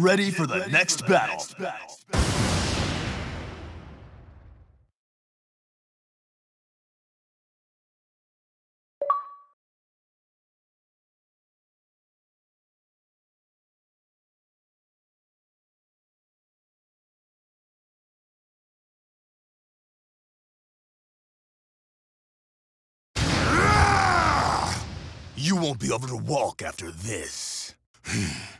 ready for the next battle. You won't be able to walk after this. Hmm.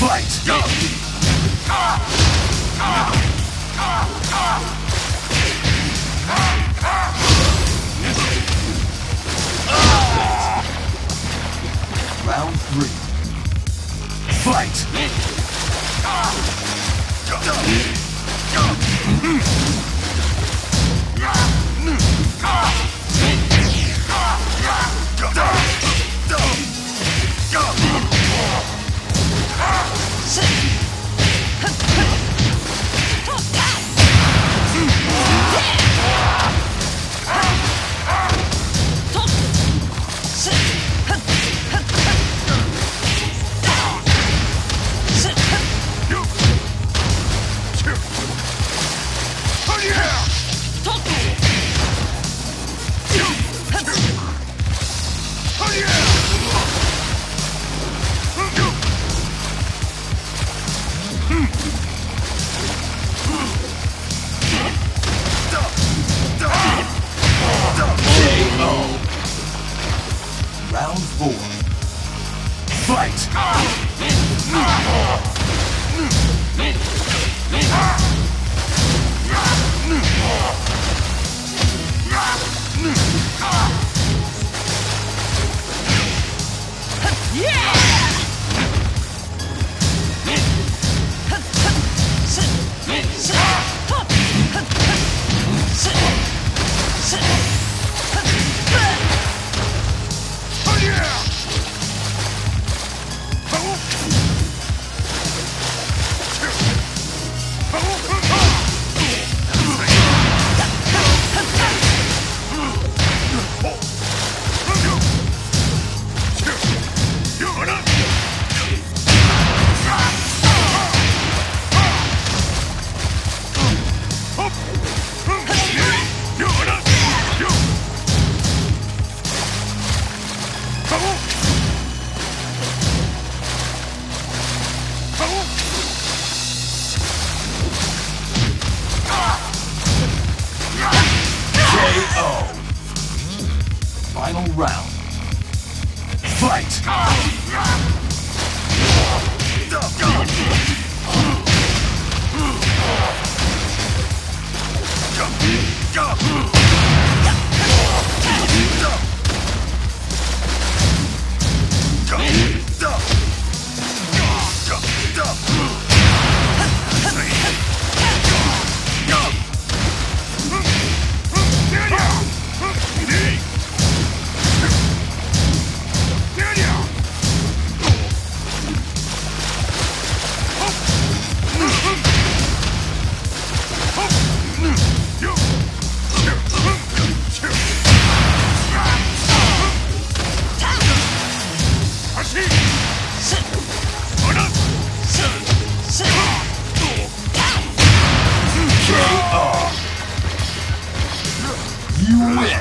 Fight! Round three. Fight! Fight! Final round. Fight! You win.